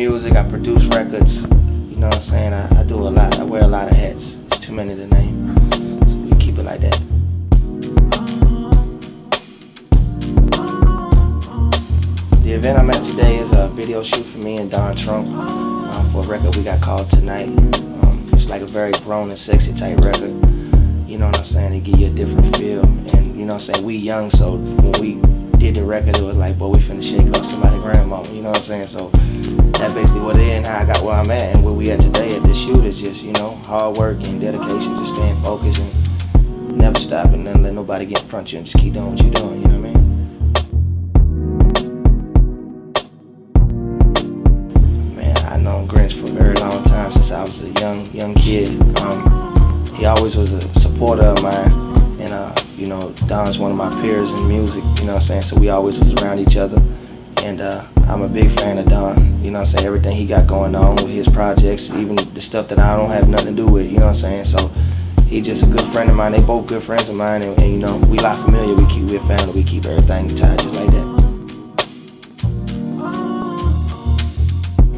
music, I produce records. You know what I'm saying? I, I do a lot. I wear a lot of hats. It's too many to name. So we keep it like that. The event I'm at today is a video shoot for me and Don Trunk uh, for a record we got called Tonight. Um, it's like a very grown and sexy type record. You know what I'm saying? It give you a different feel. And you know what I'm saying? We young, so when we record, it was like, boy, we finna shake up somebody's grandma. You know what I'm saying? So that's basically what it is and how I got where I'm at. And where we at today at this shoot is just, you know, hard work and dedication, just staying focused and never stopping, and let nobody get in front of you and just keep doing what you're doing. You know what I mean? Man, I've known Grench for a very long time since I was a young young kid. Um, he always was a supporter of mine, you know Don's one of my peers in music. You know what I'm saying? So we always was around each other, and uh, I'm a big fan of Don. You know what I'm saying? Everything he got going on with his projects, even the stuff that I don't have nothing to do with. You know what I'm saying? So he just a good friend of mine. They both good friends of mine, and, and you know we like familiar. We keep we're family. We keep everything tied just like that.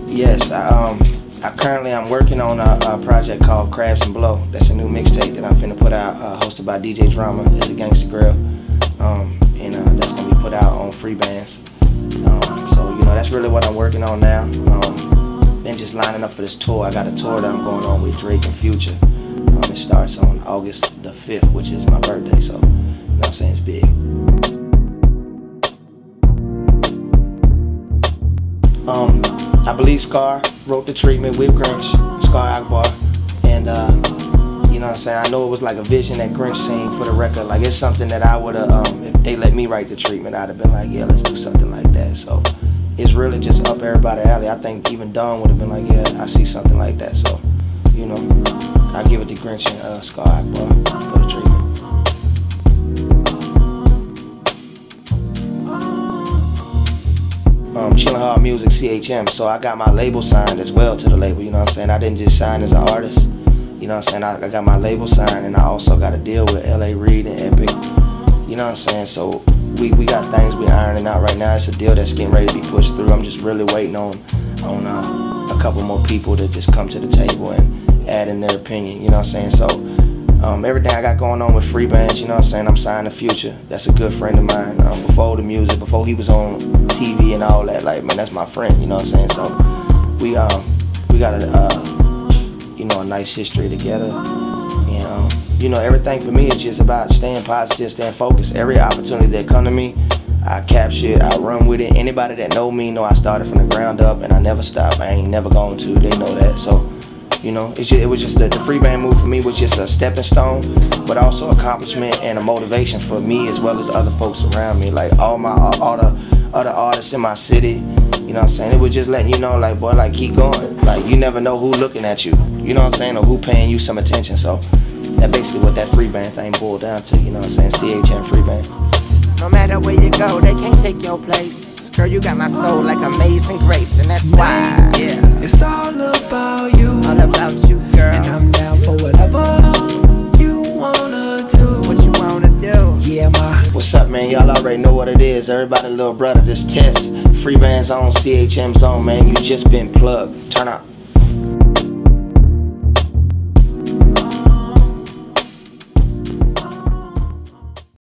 Yes, I, um, I currently I'm working on a, a, project called Crabs and Blow. That's a new mixtape that I'm finna put out, uh, hosted by DJ Drama. It's a Gangsta Grillz, um, and uh, that's gonna be put out on Free Bandz. Um, so you know that's really what I'm working on now. Um, been just lining up for this tour. I got a tour that I'm going on with Drake and Future. Um, it starts on August the 5th, which is my birthday. So you know what I'm saying it's big. Um, I believe Scar wrote the treatment with Grench, Scar Akbar, and uh, you know what I'm saying. I know it was like a vision that Grench seen for the record. Like it's something that I would have, um, if they let me write the treatment, I'd have been like, yeah, let's do something like that. So it's really just up everybody's alley. I think even Don would have been like, yeah, I see something like that. So you know, I give it to Grench and uh, Scar Akbar for the treatment. Um, Chillin' Hard Music CHM. So I got my label signed as well to the label, you know what I'm saying? I didn't just sign as an artist, you know what I'm saying? I, I got my label signed and I also got a deal with LA Reid and Epic, you know what I'm saying? So we, we got things we ironing out right now. It's a deal that's getting ready to be pushed through. I'm just really waiting on, on uh, a couple more people to just come to the table and add in their opinion, you know what I'm saying? So um, everything I got going on with Free Bandz, you know what I'm saying? I'm signing the future. That's a good friend of mine. Um, before the music, before he was on TV and all that, like man, that's my friend. You know what I'm saying? So we um we got a uh, you know a nice history together. And um, you know everything for me is just about staying positive, staying focused. Every opportunity that come to me, I capture it, I run with it. Anybody that know me know I started from the ground up and I never stop. I ain't never going to. They know that. So. You know, just, it was just the, the free band move for me was just a stepping stone, but also accomplishment and a motivation for me as well as other folks around me. Like all my all the other artists in my city, you know what I'm saying? It was just letting you know, like, boy, like keep going. Like you never know who looking at you. You know what I'm saying? Or who paying you some attention. So that basically what that free band thing boiled down to. You know what I'm saying? CHM free band. No matter where you go, they can't take your place. Girl, you got my soul like amazing grace, and that's why, What's up, man? Y'all already know what it is. Everybody, little brother, this test. Free Bandz on, CHM's on, man. You just been plugged. Turn up.